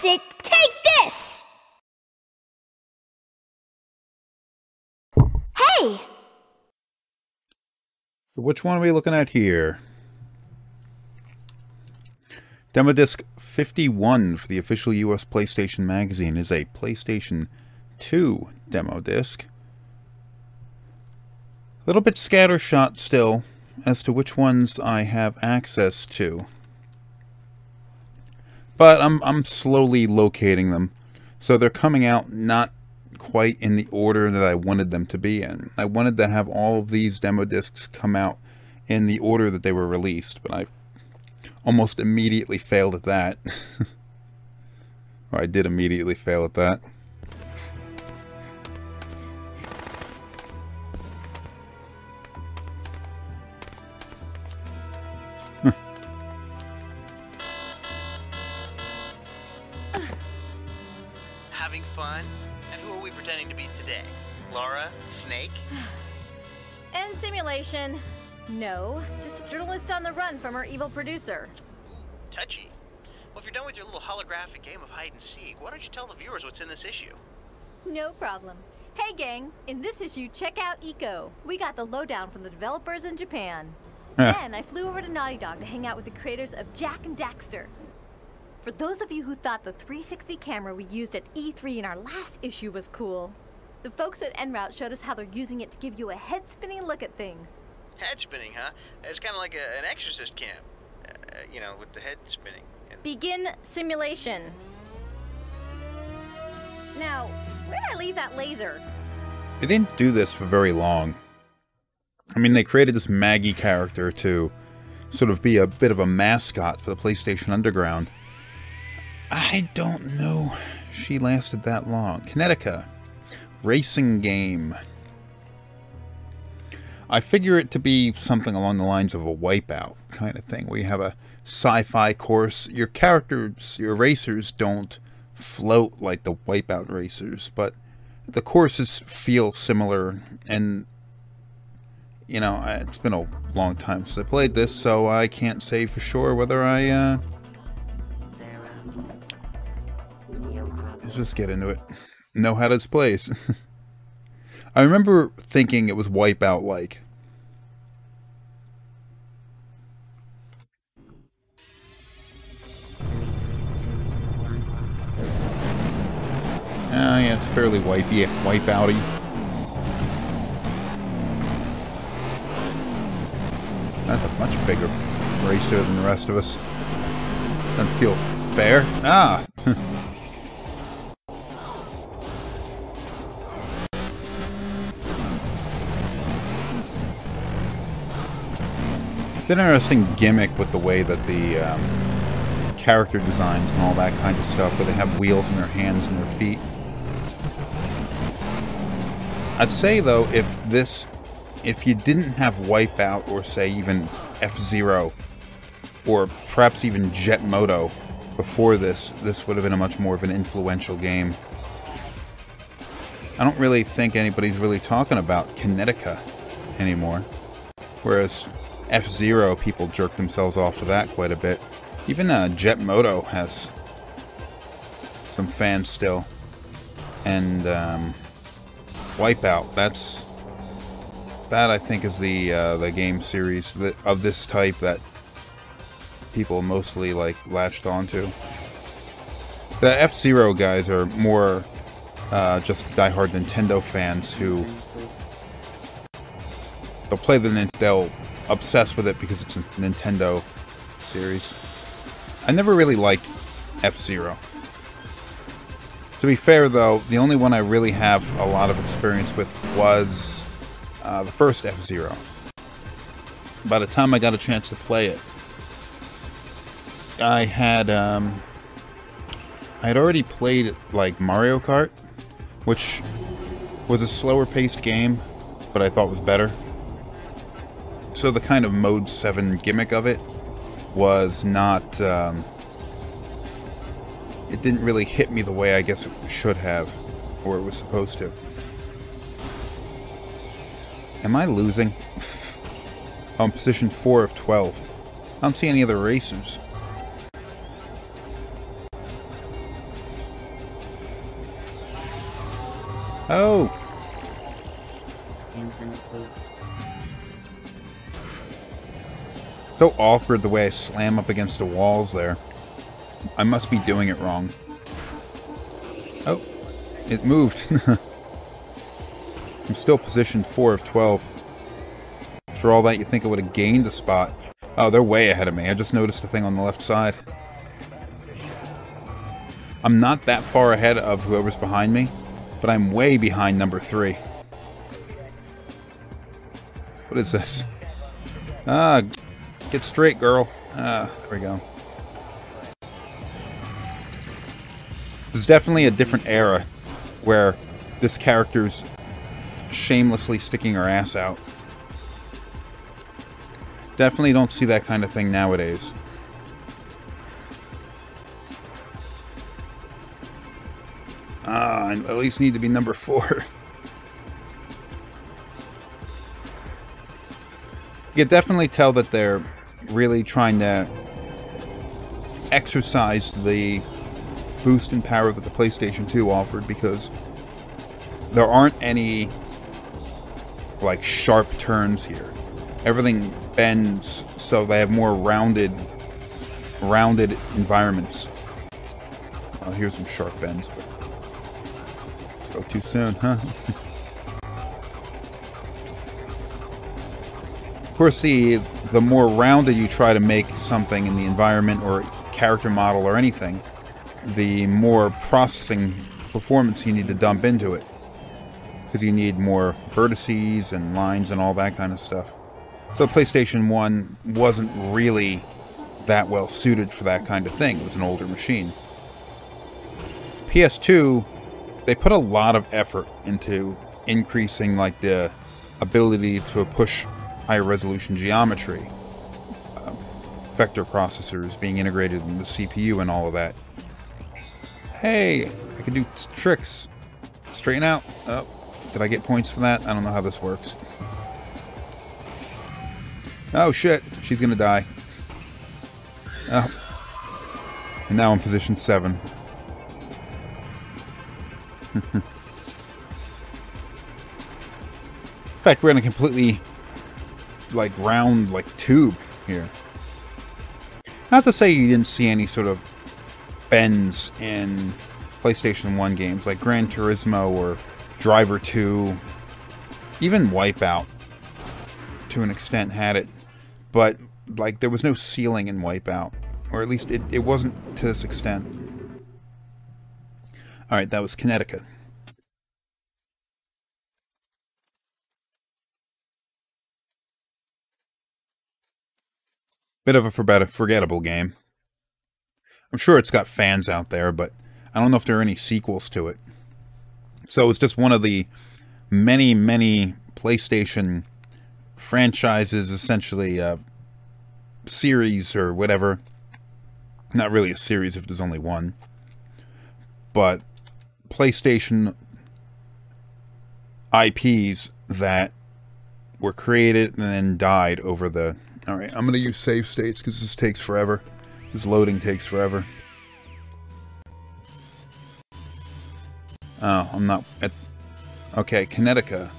That's it! Take this! Hey! Which one are we looking at here? Demo disc 51 for the official US PlayStation magazine is a PlayStation 2 demo disc. A little bit scattershot still as to which ones I have access to. But I'm I'm slowly locating them. So they're coming out not quite in the order that I wanted them to be in. I wanted to have all of these demo discs come out in the order that they were released, but I almost immediately failed at that. or I did immediately fail at that. Laura? Snake? And simulation. No, just a journalist on the run from her evil producer. Touchy. Well, if you're done with your little holographic game of hide and seek, why don't you tell the viewers what's in this issue? No problem. Hey gang, in this issue, check out ICO. We got the lowdown from the developers in Japan. then I flew over to Naughty Dog to hang out with the creators of Jak and Daxter. For those of you who thought the 360 camera we used at E3 in our last issue was cool, the folks at Enroute showed us how they're using it to give you a head-spinning look at things. Head spinning, huh? It's kind of like a, an exorcist camp, Uh, you know, with the head spinning. And Begin simulation. Now, where did I leave that laser? They didn't do this for very long. I mean, they created this Maggie character to sort of be a bit of a mascot for the PlayStation Underground. I don't know she lasted that long. Kinetica. Racing game. I figure it to be something along the lines of a wipeout kind of thing, where you have a sci-fi course. Your characters, your racers don't float like the wipeout racers, but the courses feel similar and you know, it's been a long time since I played this, so I can't say for sure whether I, uh... Let's just get into it. Know how this plays. I remember thinking it was Wipeout-like. Ah, yeah, it's fairly wipey, wipeouty. That's a much bigger racer than the rest of us. That feels fair. Ah! It's an interesting gimmick with the way that the um, character designs and all that kind of stuff, where they have wheels in their hands and their feet. I'd say though, if this, if you didn't have Wipeout or say even F-Zero, or perhaps even Jet Moto before this, this would have been a much more of an influential game. I don't really think anybody's really talking about Kinetica anymore. Whereas F-Zero, people jerk themselves off to that quite a bit. Even uh, Jet Moto has some fans still. And um, Wipeout, that's that I think is the uh, the game series that, of this type that people mostly like latched onto. The F-Zero guys are more uh, just diehard Nintendo fans who they'll play the they'll obsess with it because it's a Nintendo series. I never really liked F-Zero. To be fair, though, the only one I really have a lot of experience with was uh, the first F-Zero. By the time I got a chance to play it, I had um, I had already played like Mario Kart, which was a slower paced game, but I thought was better so the kind of Mode 7 gimmick of it was not. Um, it didn't really hit me the way I guess it should have, or it was supposed to. Am I losing? I'm position 4 of 12. I don't see any other racers. Oh! So awkward the way I slam up against the walls there. I must be doing it wrong. Oh, it moved. I'm still positioned 4 of 12. For all that, you think I would have gained a spot. Oh, they're way ahead of me. I just noticed the thing on the left side. I'm not that far ahead of whoever's behind me, but I'm way behind number 3. What is this? Ah, get straight, girl. Ah, there we go. There's definitely a different era where this character's shamelessly sticking her ass out. Definitely don't see that kind of thing nowadays. Ah, I at least need to be number four. you can definitely tell that they're really trying to exercise the boost in power that the PlayStation 2 offered because there aren't any like sharp turns here. Everything bends so they have more rounded rounded environments. Well, here's some sharp bends, but spoke too soon, huh? course, the the more rounded you try to make something in the environment or character model or anything, the more processing performance you need to dump into it. Because you need more vertices and lines and all that kind of stuff. So PlayStation 1 wasn't really that well suited for that kind of thing. It was an older machine. PS2, they put a lot of effort into increasing like the ability to push higher resolution geometry, uh, vector processors being integrated in the CPU and all of that. Hey, I can do tricks. Straighten out. Oh, did I get points for that? I don't know how this works. Oh shit, she's gonna die. Oh. And now I'm position 7. in fact, we're in a completely, like, round, like, tube here. Not to say you didn't see any sort of bends in PlayStation 1 games like Gran Turismo or Driver 2, even Wipeout to an extent had it, but like there was no ceiling in Wipeout, or at least it, it wasn't to this extent. Alright, that was Kinetica. Bit of a forgettable game. I'm sure it's got fans out there, but I don't know if there are any sequels to it. So it's just one of the many, many PlayStation franchises, essentially a series or whatever. Not really a series if there's only one. But PlayStation IPs that were created and then died over the... Alright, I'm going to use save states because this takes forever. This loading takes forever. Oh, I'm not at... Okay, Kinetica.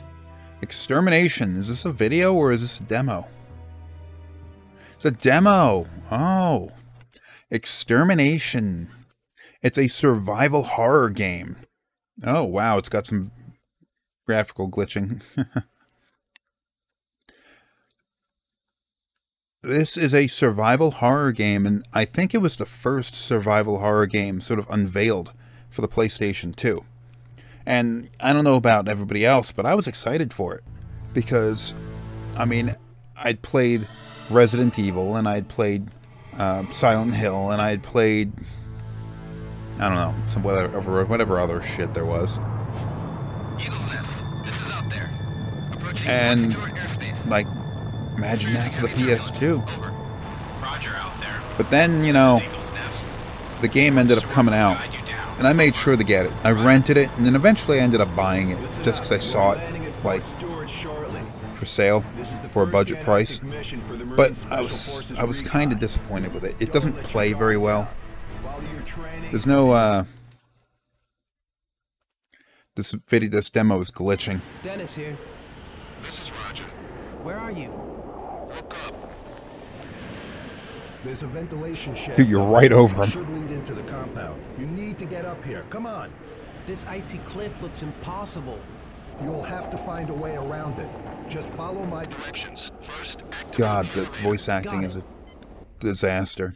Extermination. Is this a video or is this a demo? It's a demo. Oh. Extermination. It's a survival horror game. Oh, wow. It's got some graphical glitching. this is a survival horror game, and I think it was the first survival horror game sort of unveiled for the PlayStation 2. And I don't know about everybody else, but I was excited for it because, I mean, I'd played Resident Evil and I'd played uh, Silent Hill and I'd played, I don't know, some whatever, whatever other shit there was. And like Imagine that for the PS2. But then, you know, the game ended up coming out, and I made sure to get it. I rented it, and then eventually I ended up buying it just because I saw it, like, for sale for a budget price. But I was I was kind of disappointed with it. It doesn't play very well. There's no uh, This video, this demo is glitching. Dennis here. This is Roger. Where are you? Look up. There's a ventilation shaft. Dude, you're right over him. Should lead into the compound. You need to get up here. Come on. This icy cliff looks impossible. You'll have to find a way around it. Just follow my Directions. First, God, the the voice acting is a disaster.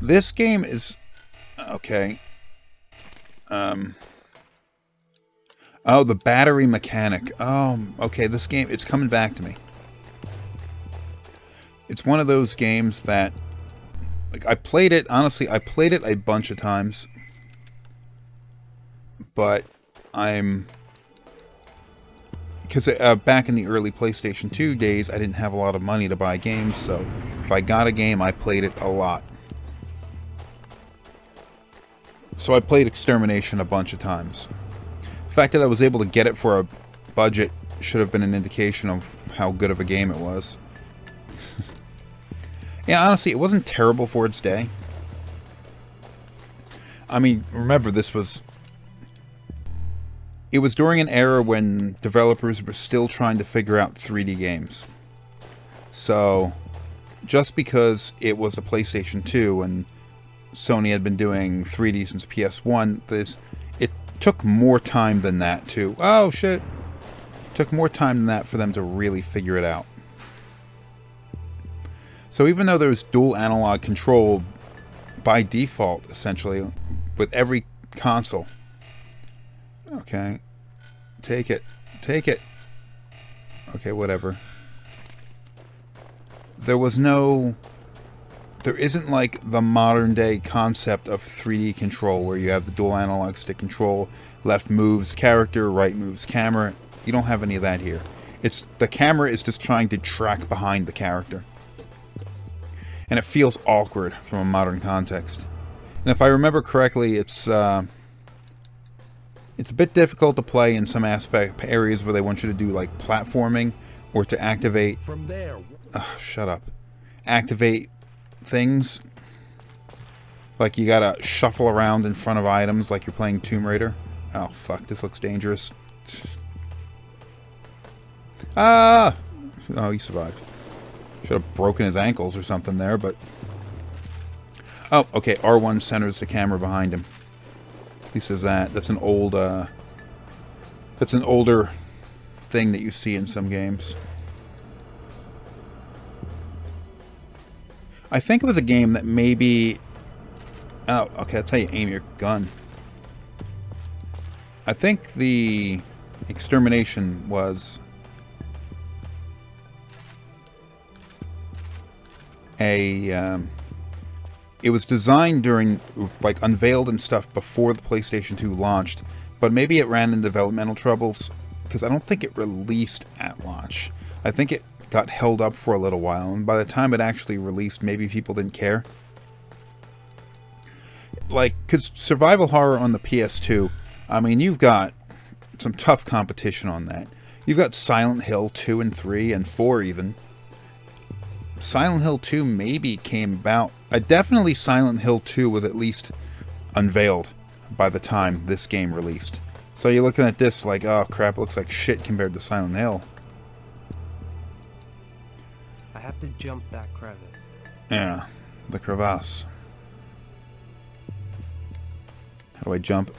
This game is okay. Um. Oh, the battery mechanic. Oh, okay. This game, it's coming back to me. It's one of those games that, like, I played it. Honestly, I played it a bunch of times, but I'm because uh, back in the early PlayStation 2 days, I didn't have a lot of money to buy games, so if I got a game, I played it a lot. So I played Extermination a bunch of times. Fact that I was able to get it for a budget should have been an indication of how good of a game it was. yeah, honestly, it wasn't terrible for its day. I mean, remember, this was it was during an era when developers were still trying to figure out 3D games. So, just because it was a PlayStation 2 and Sony had been doing 3D since PS1, this took more time than that to oh shit. took more time than that for them to really figure it out. So even though there's dual analog control by default essentially with every console Okay. Take it. Take it. Okay, whatever. There was no... There isn't like the modern day concept of 3D control where you have the dual analog stick control, left moves character, right moves camera. You don't have any of that here. It's the camera is just trying to track behind the character. And it feels awkward from a modern context. And if I remember correctly, it's uh, it's a bit difficult to play in some aspect areas where they want you to do like platforming or to activate. From there. Oh, shut up. Activate things. Like you gotta shuffle around in front of items like you're playing Tomb Raider. Oh fuck, this looks dangerous. Ah! Oh, he survived. Should have broken his ankles or something there, but... Oh, okay, R1 centers the camera behind him. He says that. That's an old, uh... That's an older thing that you see in some games. I think it was a game that maybe... Oh, okay, that's how you aim your gun. I think the extermination was a um, it was designed during like unveiled and stuff before the PlayStation 2 launched, but maybe it ran into developmental troubles because I don't think it released at launch. I think it got held up for a little while, and by the time it actually released, maybe people didn't care. Like, because survival horror on the PS2, I mean, you've got some tough competition on that. You've got Silent Hill 2 and 3 and 4 even. Silent Hill 2 maybe came about. Uh, definitely Silent Hill 2 was at least unveiled by the time this game released. So you're looking at this like, oh crap, looks like shit compared to Silent Hill. Have to jump that crevice. Yeah, the crevasse. How do I jump?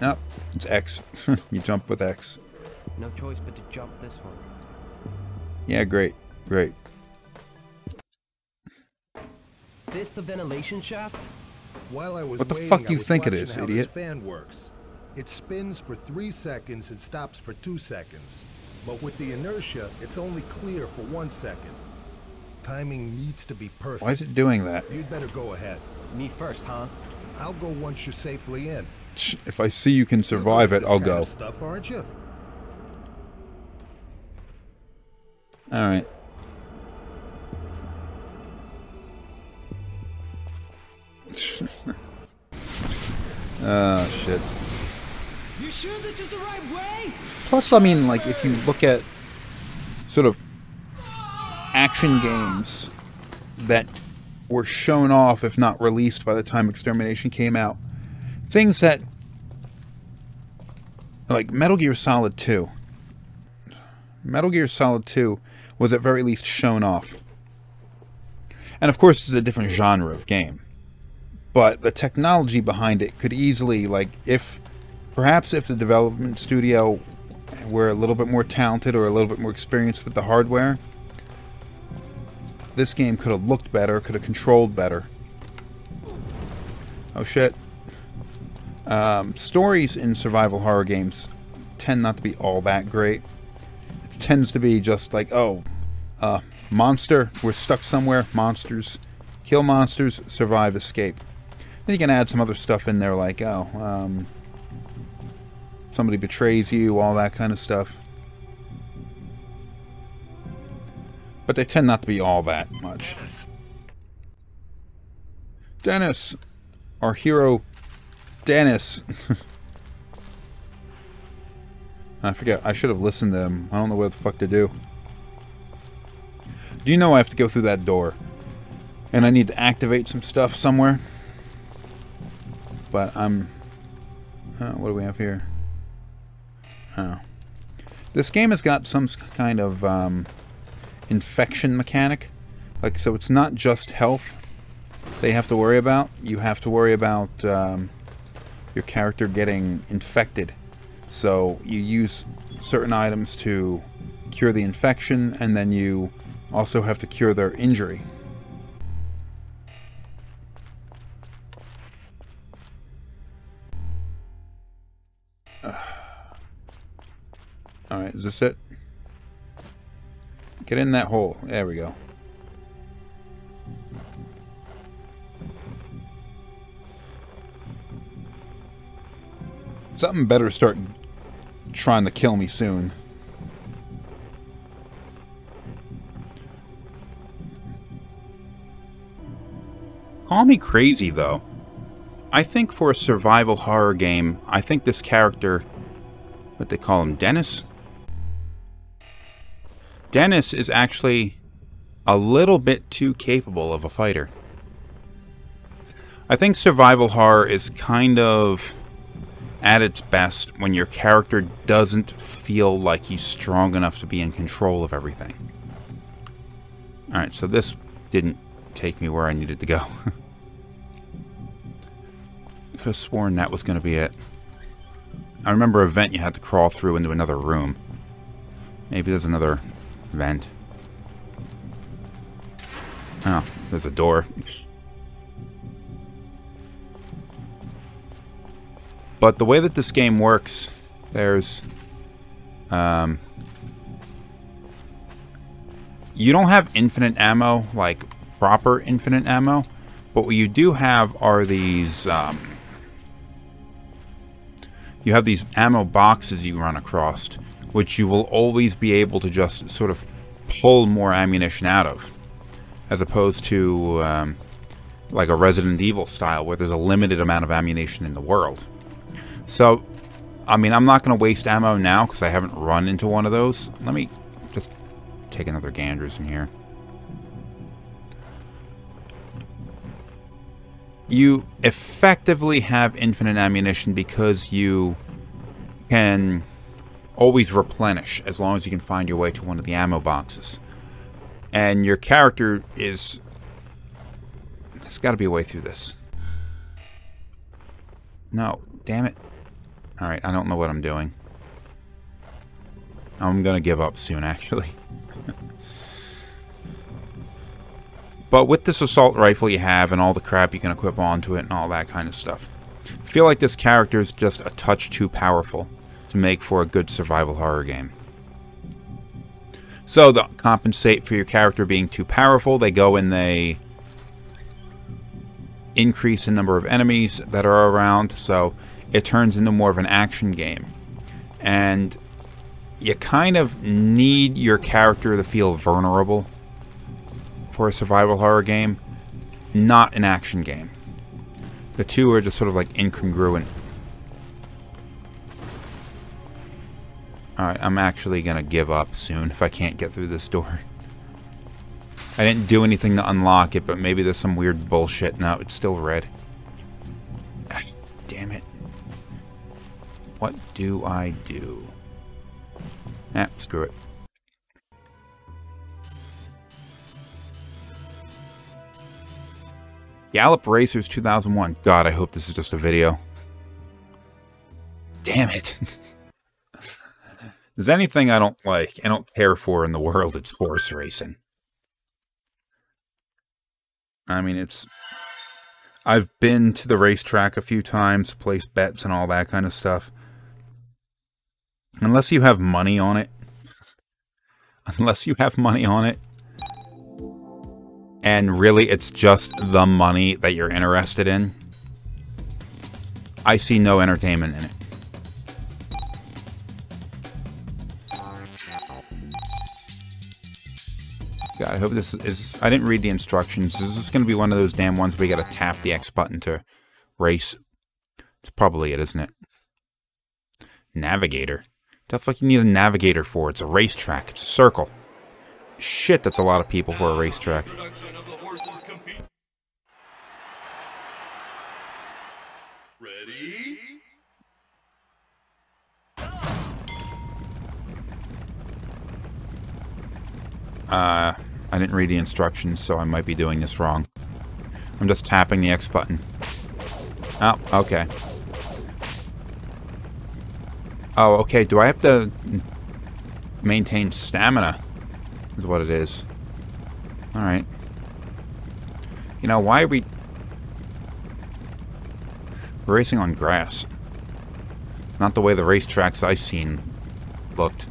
Nope, it's X. you jump with X. No choice but to jump this one. Yeah, great, great. This the ventilation shaft? While I was What the waiting, fuck do you think it watching is, how idiot? This fan works. It spins for three seconds and stops for two seconds. But with the inertia, it's only clear for one second. Timing needs to be perfect. Why is it doing that? You'd better go ahead. Me first, huh? I'll go once you're safely in. If I see you can survive You're it, I'll go. Stuff, aren't you? Alright. oh, ah, shit. You sure this is the right way? Plus, I mean, like, if you look at sort of action games that were shown off, if not released, by the time Extermination came out. Things that, like Metal Gear Solid 2. Metal Gear Solid 2 was at very least shown off. And of course, it's a different genre of game. But the technology behind it could easily, like, if perhaps if the development studio were a little bit more talented or a little bit more experienced with the hardware, this game could have looked better, could have controlled better. Oh shit. Um, stories in survival horror games tend not to be all that great. It tends to be just like, oh, uh, monster, we're stuck somewhere, monsters, kill monsters, survive, escape. Then you can add some other stuff in there like, oh, um, somebody betrays you, all that kind of stuff. But they tend not to be all that much. Dennis! Our hero, Dennis. I forget, I should have listened to him. I don't know what the fuck to do. Do you know I have to go through that door? And I need to activate some stuff somewhere? But I'm... Uh, what do we have here? Oh. This game has got some kind of um, infection mechanic. Like, so it's not just health they have to worry about. You have to worry about um, your character getting infected. So you use certain items to cure the infection, and then you also have to cure their injury. Alright, is this it? Get in that hole. There we go. Something better start trying to kill me soon. Call me crazy, though. I think for a survival horror game, I think this character, what they call him, Dennis? Dennis is actually a little bit too capable of a fighter. I think survival horror is kind of at its best when your character doesn't feel like he's strong enough to be in control of everything. Alright, so this didn't take me where I needed to go. Could have sworn that was going to be it. I remember a vent you had to crawl through into another room. Maybe there's another vent. Oh, there's a door. But the way that this game works, there's... Um, you don't have infinite ammo, like proper infinite ammo, but what you do have are these... Um, you have these ammo boxes you run across, which you will always be able to just sort of pull more ammunition out of, as opposed to um, like a Resident Evil style, where there's a limited amount of ammunition in the world. So, I mean, I'm not going to waste ammo now because I haven't run into one of those. Let me just take another Ganders in here. You effectively have infinite ammunition because you can always replenish as long as you can find your way to one of the ammo boxes. And your character is... There's got to be a way through this. No, damn it. Alright, I don't know what I'm doing. I'm gonna give up soon, actually. but with this assault rifle you have and all the crap you can equip onto it and all that kind of stuff, I feel like this character is just a touch too powerful to make for a good survival horror game. So, to compensate for your character being too powerful, they go and they increase the number of enemies that are around. So, it turns into more of an action game. And you kind of need your character to feel vulnerable for a survival horror game, not an action game. The two are just sort of like incongruent. Alright, I'm actually to give up soon if I can't get through this door. I didn't do anything to unlock it, but maybe there's some weird bullshit. No, it's still red. Damn it. What do I do? Ah, screw it. Gallop Racers 2001. God, I hope this is just a video. Damn it. There's anything I don't like, I don't care for in the world, it's horse racing. I mean, it's... I've been to the racetrack a few times, placed bets and all that kind of stuff. Unless you have money on it. Unless you have money on it. And really, it's just the money that you're interested in. I see no entertainment in it. God, I hope this is... I didn't read the instructions. This is going to be one of those damn ones where you got to tap the X button to race. It's probably it, isn't it? Navigator. What the fuck you need a navigator for? It's a racetrack. It's a circle. Shit, that's a lot of people for a racetrack. Ready? Uh, I didn't read the instructions, so I might be doing this wrong. I'm just tapping the X button. Oh, okay. Oh, okay. Do I have to maintain stamina? Is what it is. Alright. You know, why are we... Racing on grass. Not the way the racetracks I've seen looked.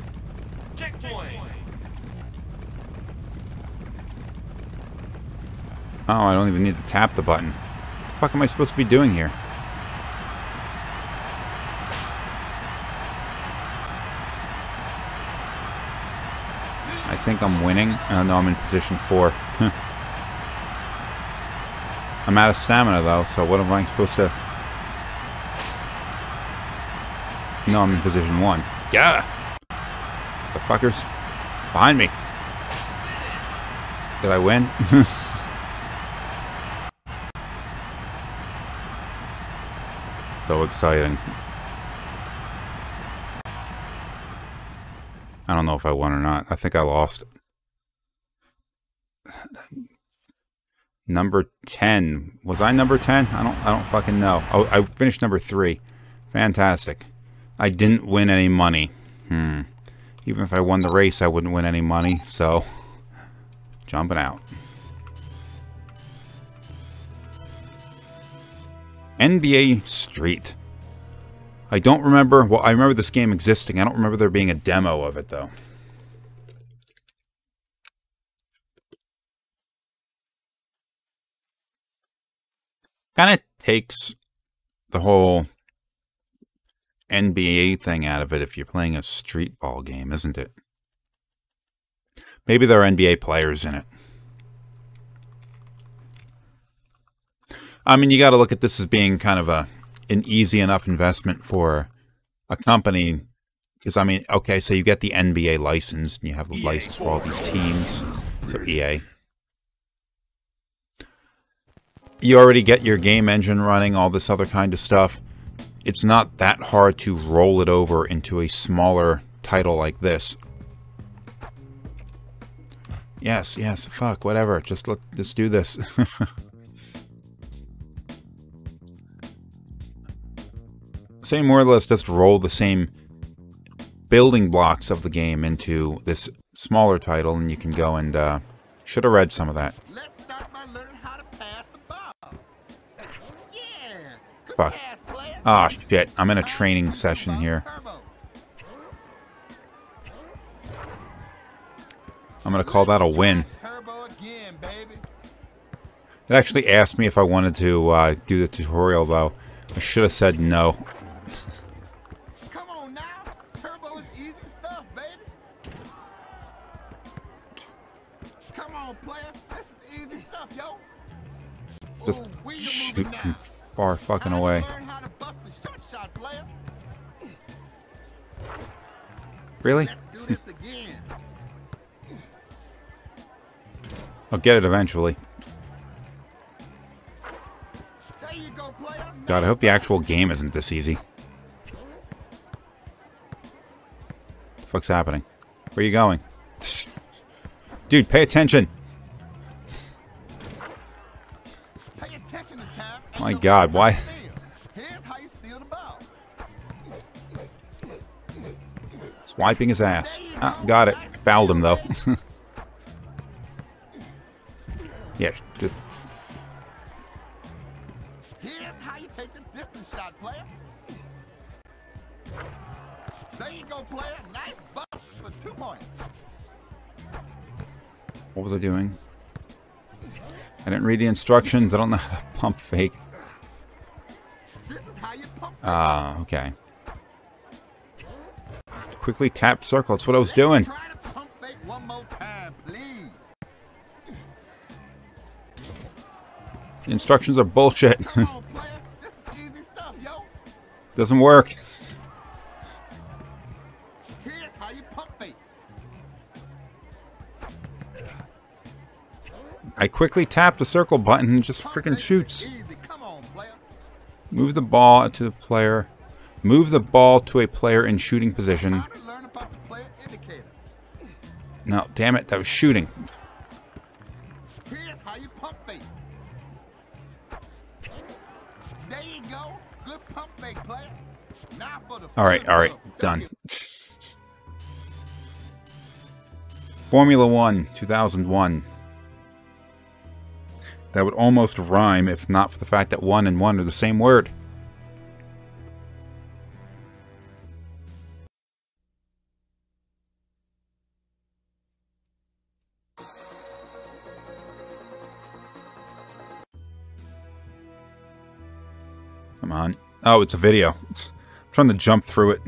Oh, I don't even need to tap the button. What the fuck am I supposed to be doing here? I think I'm winning. Oh, no, I'm in position four. I'm out of stamina, though, so what am I supposed to... No, I'm in position one. Yeah! The fuckers. Behind me. Did I win? so exciting. I don't know if I won or not. I think I lost. Number 10. Was I number 10? I don't I don't fucking know. Oh, I finished number 3. Fantastic. I didn't win any money. Hmm. Even if I won the race, I wouldn't win any money, so jumping out. NBA Street. I don't remember. Well, I remember this game existing. I don't remember there being a demo of it, though. Kind of takes the whole NBA thing out of it if you're playing a street ball game, isn't it? Maybe there are NBA players in it. I mean, you got to look at this as being kind of a an easy enough investment for a company because I mean, okay, so you get the NBA license and you have a license for all these teams. So EA. You already get your game engine running, all this other kind of stuff. It's not that hard to roll it over into a smaller title like this. Yes, yes, fuck, whatever. Just look, just do this. say more or less just roll the same building blocks of the game into this smaller title and you can go and uh, should have read some of that. Let's start by learning how to pass the ball. Yeah. Fuck. Ah, shit. I'm in a training session here. I'm going to call that a win. Turbo again, baby. It actually asked me if I wanted to uh, do the tutorial, though. I should have said no. Shoot from far fucking away. Really? I'll get it eventually. God, I hope the actual game isn't this easy. What the fuck's happening? Where are you going? Dude, pay attention. My God, why-. Swiping his ass. Ah, got it. Fouled him, though. yeah, just Here's how you take the distance shot, player. There you go, player. Nice bust for two points. What was I doing? I didn't read the instructions. I don't know how to pump fake. Ah, okay. Quickly tap circle. That's what I was doing. Try to pump fake one more time. The instructions are bullshit. On, player. This is easy stuff. Doesn't work. Here's how you pump fake. I quickly tap the circle button and just freaking shoots. Move the ball to the player. Move the ball to a player in shooting position. How to learn about the player indicator. No, damn it, that was shooting. Here's how you pump fake. There you go. Good pump fake, player. Now for the All right, all right, done. Formula One, 2001. That would almost rhyme if not for the fact that one and one are the same word. Come on. Oh, it's a video. I'm trying to jump through it.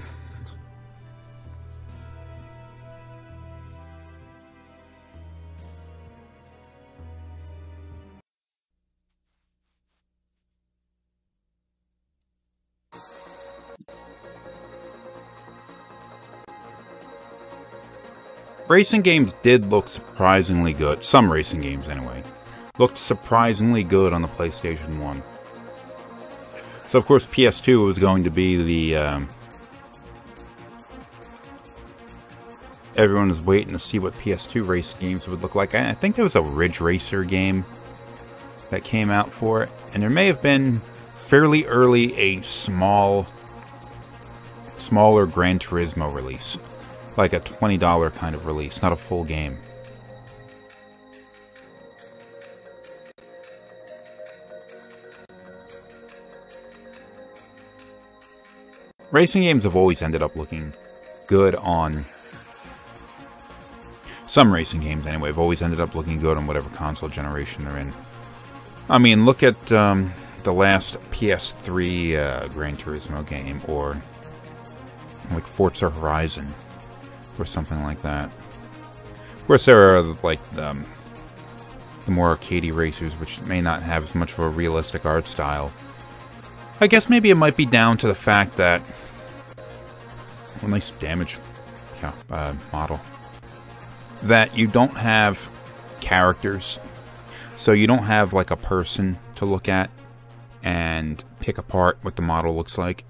Racing games did look surprisingly good. Some racing games, anyway. Looked surprisingly good on the PlayStation 1. So, of course, PS2 was going to be the. Um, everyone was waiting to see what PS2 racing games would look like. I, I think there was a Ridge Racer game that came out for it, and there may have been fairly early a small, smaller Gran Turismo release, like a twenty dollar kind of release, not a full game. Racing games have always ended up looking good on some racing games anyway have always ended up looking good on whatever console generation they're in. I mean, look at um, the last PS3 uh, Gran Turismo game, or like Forza Horizon, or something like that. Of course, there are like um, the more arcadey racers, which may not have as much of a realistic art style. I guess maybe it might be down to the fact that a nice damage yeah, uh, model that you don't have characters so you don't have like a person to look at and pick apart what the model looks like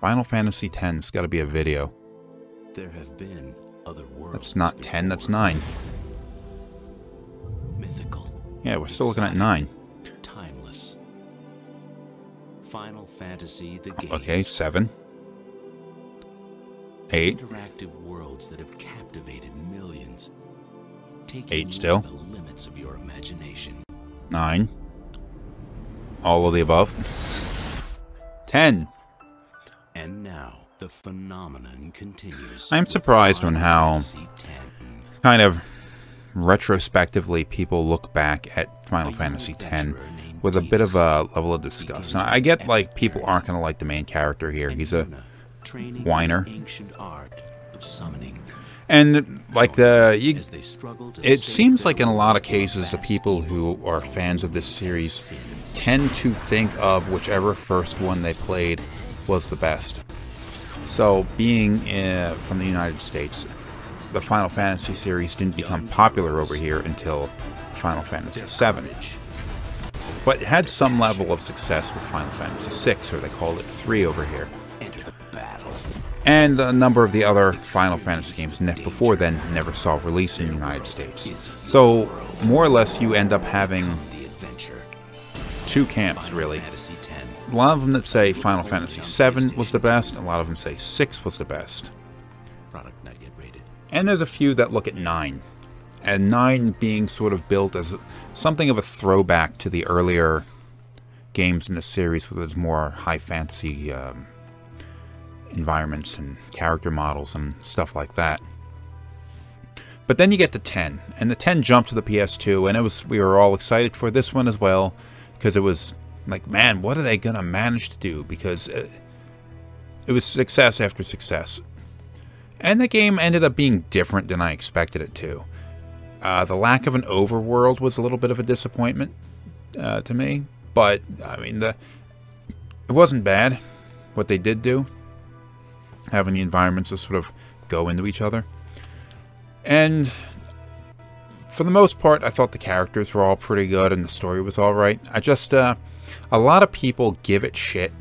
Final Fantasy X's got to be a video. There have been other worlds. That's not 10, that's 9. Mythical. Yeah, we're still looking at 9. Timeless. Final Fantasy the game. Okay, 7. 8. Interactive worlds that have captivated millions. Taking Eight still. the limits of your imagination. 9. All of the above. 10. And now the phenomenon continues. I'm surprised on how kind of retrospectively people look back at Final Fantasy X with a bit of a level of disgust. And I get like people aren't going to like the main character here. He's a training whiner. in the ancient art of summoning. and like the you, As they struggle to it seems like in a lot of cases the people who are fans of this series tend to think of whichever first one they played was the best. So, being uh, from the United States, the Final Fantasy series didn't become popular over here until Final Fantasy VII. But it had some level of success with Final Fantasy VI, or they called it 3 over here. Enter the battle. And a number of the other Final Fantasy games before then never saw release in the United States. So, more or less, you end up having two camps, really. Fantasy 10. A lot of them that say Final Fantasy VII was the best, a lot of them say 6 was the best. Product not yet rated. And there's a few that look at 9. And 9 being sort of built as something of a throwback to the earlier games in the series with its more high fantasy um, environments and character models and stuff like that. But then you get to 10, and the 10 jumped to the PS2, and it was we were all excited for this one as well because it was like, man, what are they gonna manage to do? Because uh, it was success after success. And the game ended up being different than I expected it to. Uh, the lack of an overworld was a little bit of a disappointment uh, to me, but I mean the it wasn't bad what they did do, having the environments just sort of go into each other. And for the most part, I thought the characters were all pretty good and the story was all right. I just uh, a lot of people give it shit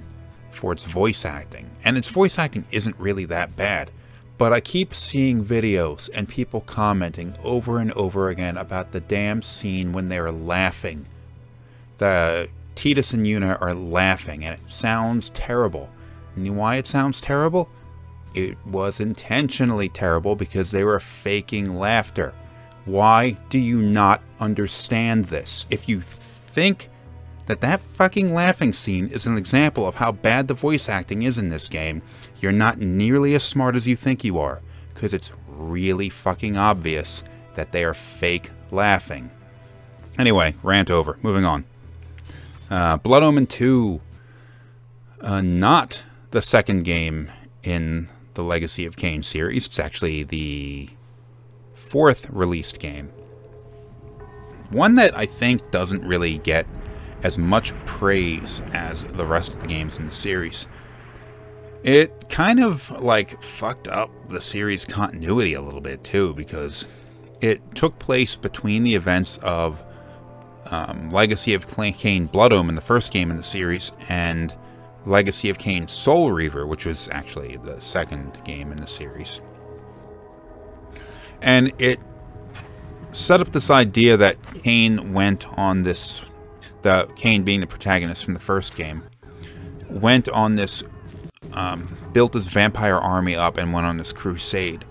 for its voice acting, and its voice acting isn't really that bad. But I keep seeing videos and people commenting over and over again about the damn scene when they're laughing. The Tidus and Yuna are laughing and it sounds terrible. Why it sounds terrible? It was intentionally terrible because they were faking laughter. Why do you not understand this? If you think that that fucking laughing scene is an example of how bad the voice acting is in this game, you're not nearly as smart as you think you are, because it's really fucking obvious that they are fake laughing. Anyway, rant over. Moving on. Uh, Blood Omen 2. Uh, not the second game in the Legacy of Kain series. It's actually the fourth released game. One that I think doesn't really get as much praise as the rest of the games in the series. It kind of like fucked up the series continuity a little bit too because it took place between the events of um, Legacy of Kain Blood Omen, the first game in the series, and Legacy of Kain Soul Reaver, which was actually the second game in the series. And it set up this idea that Kain went on this, the Kain being the protagonist from the first game, went on this, um, built this vampire army up and went on this crusade.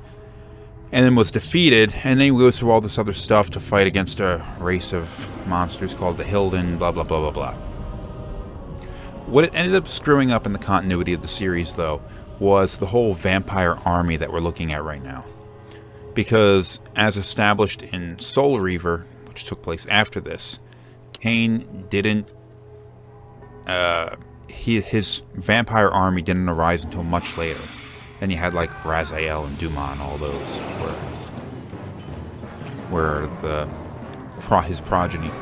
And then was defeated, and then he goes through all this other stuff to fight against a race of monsters called the Hylden, blah blah blah blah blah. What it ended up screwing up in the continuity of the series, though, was the whole vampire army that we're looking at right now. Because, as established in Soul Reaver, which took place after this, Kain didn't. Uh, he, his vampire army didn't arise until much later. Then you had like Raziel and Dumah and all those were, were the his progeny.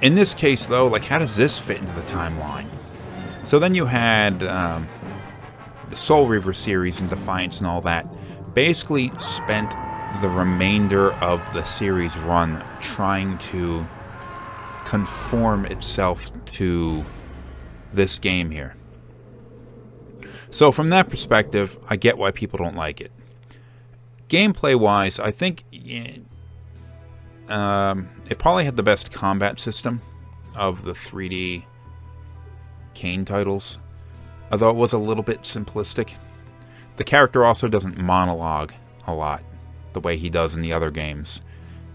In this case, though, like how does this fit into the timeline? So then you had um, the Soul Reaver series and Defiance and all that. Basically, spent the remainder of the series run trying to conform itself to this game here. So from that perspective, I get why people don't like it. Gameplay wise, I think um, it probably had the best combat system of the 3D Kain titles, although it was a little bit simplistic. The character also doesn't monologue a lot the way he does in the other games,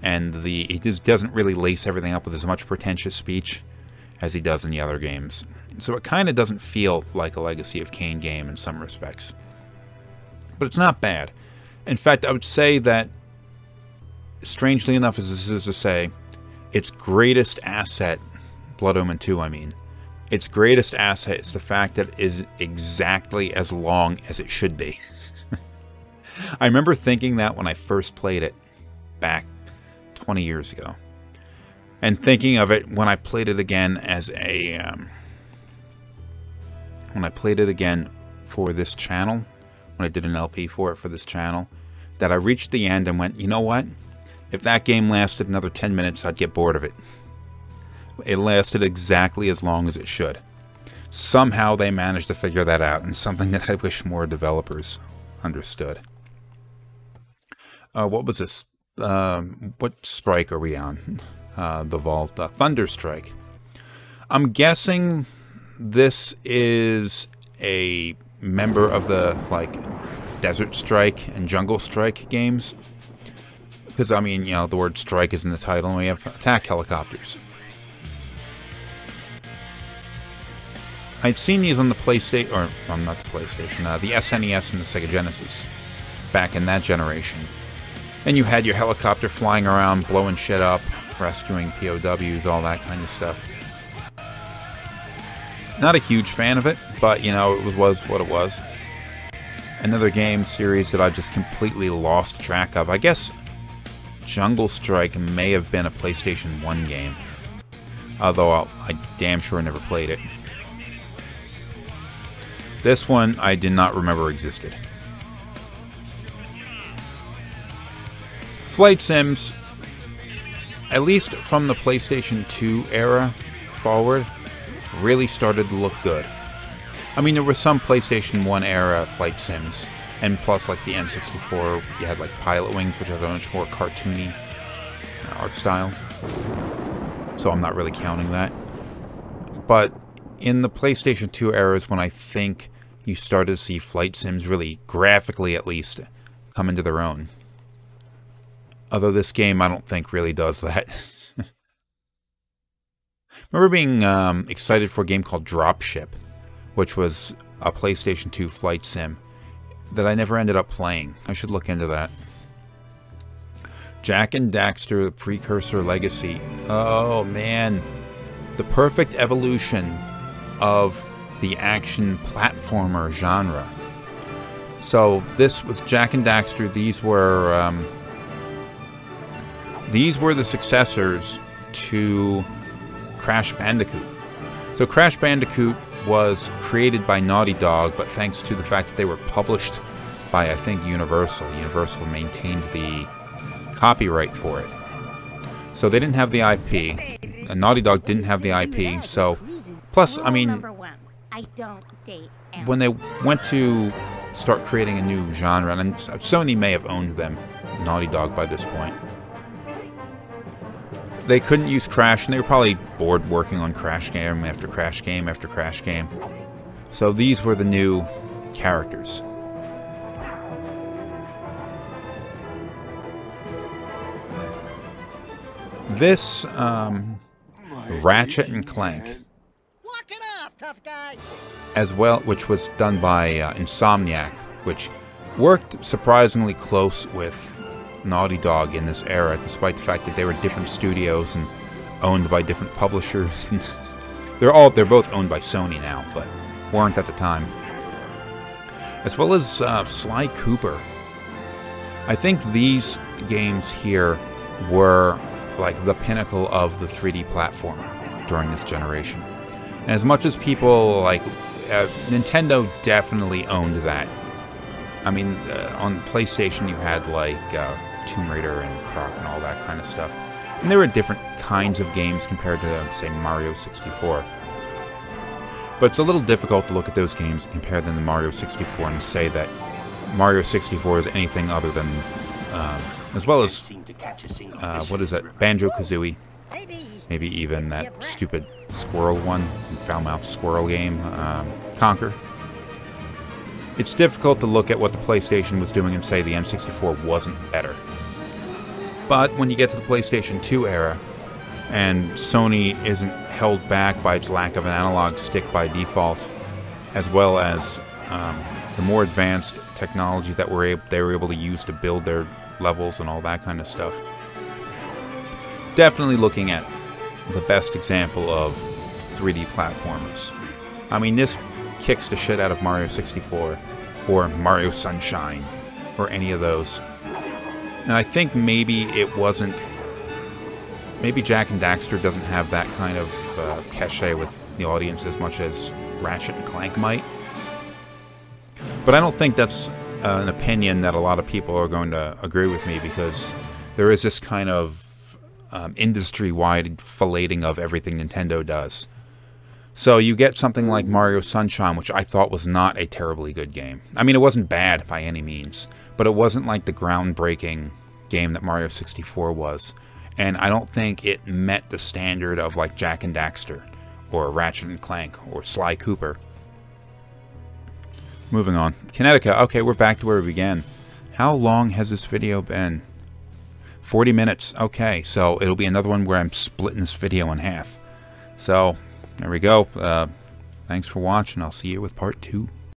and the he just doesn't really lace everything up with as much pretentious speech as he does in the other games. So it kind of doesn't feel like a Legacy of Kain game in some respects. But it's not bad. In fact, I would say that, strangely enough as this is to say, its greatest asset, Blood Omen 2, I mean, its greatest asset is the fact that it is exactly as long as it should be. I remember thinking that when I first played it back 20 years ago. And thinking of it when I played it again as a um, when I played it again for this channel, when I did an LP for it for this channel, that I reached the end and went, you know what? If that game lasted another 10 minutes, I'd get bored of it. It lasted exactly as long as it should. Somehow they managed to figure that out, and something that I wish more developers understood. Uh, what was this? Um, what strike are we on? Uh, the Vault. Uh, Thunder Strike. I'm guessing this is a member of the, like, Desert Strike and Jungle Strike games. Because, I mean, you know, the word strike is in the title, and we have attack helicopters. I'd seen these on the PlayStation, or well, not the PlayStation, uh, the SNES and the Sega Genesis, back in that generation. And you had your helicopter flying around, blowing shit up, rescuing POWs, all that kind of stuff. Not a huge fan of it, but you know, it was, what it was. Another game series that I just completely lost track of. I guess Jungle Strike may have been a PlayStation 1 game, although I'll, I damn sure never played it. This one I did not remember existed. Flight Sims, at least from the PlayStation 2 era forward, really started to look good. I mean, there were some PlayStation 1 era Flight Sims, and plus, like the N64, you had like Pilotwings, which was a much more cartoony uh, art style. So I'm not really counting that. But in the PlayStation 2 era is when I think you started to see flight sims really, graphically at least, come into their own. Although this game, I don't think, really does that. remember being um, excited for a game called Dropship, which was a PlayStation 2 flight sim that I never ended up playing. I should look into that. Jak and Daxter, the precursor legacy. Oh man, the perfect evolution of the action platformer genre. So this was Jak and Daxter. These were um, these were the successors to Crash Bandicoot. So Crash Bandicoot was created by Naughty Dog, but thanks to the fact that they were published by I think Universal, Universal maintained the copyright for it. So they didn't have the IP. Naughty Dog didn't have the IP. So plus, I mean, I don't date when they went to start creating a new genre, and Sony may have owned them, Naughty Dog, by this point. They couldn't use Crash, and they were probably bored working on Crash game after Crash game after Crash game. So these were the new characters. This, um, Ratchet and Clank Walk it off, tough guy. as well, which was done by uh, Insomniac, which worked surprisingly close with Naughty Dog in this era, despite the fact that they were different studios and owned by different publishers. They're all they're both owned by Sony now, but weren't at the time. As well as uh, Sly Cooper. I think these games here were like the pinnacle of the 3D platformer during this generation. And as much as people like uh, Nintendo definitely owned that. I mean, uh, on PlayStation you had like uh, Tomb Raider and Croc and all that kind of stuff. And there were different kinds of games compared to, say, Mario 64. But it's a little difficult to look at those games and compare them to Mario 64 and say that Mario 64 is anything other than, um, as well as, uh, what is that, Banjo Kazooie. Maybe even that stupid squirrel one, foul mouth squirrel game, um, Conker. It's difficult to look at what the PlayStation was doing and say the N64 wasn't better. But when you get to the PlayStation 2 era, and Sony isn't held back by its lack of an analog stick by default, as well as um, the more advanced technology that were able, they were able to use to build their levels and all that kind of stuff. Definitely looking at the best example of 3D platformers. I mean, this kicks the shit out of Mario 64 or Mario Sunshine or any of those. And I think maybe it wasn't. Maybe Jak and Daxter doesn't have that kind of uh, cachet with the audience as much as Ratchet and Clank might. But I don't think that's uh, an opinion that a lot of people are going to agree with me because there is this kind of um, industry-wide filleting of everything Nintendo does. So you get something like Mario Sunshine, which I thought was not a terribly good game. I mean, it wasn't bad by any means, but it wasn't like the groundbreaking game that Mario 64 was. And I don't think it met the standard of like Jak and Daxter, or Ratchet and Clank, or Sly Cooper. Moving on. Kinetica. Okay, we're back to where we began. How long has this video been? 40 minutes. Okay, so it'll be another one where I'm splitting this video in half. So, there we go. Uh, thanks for watching. I'll see you with part two.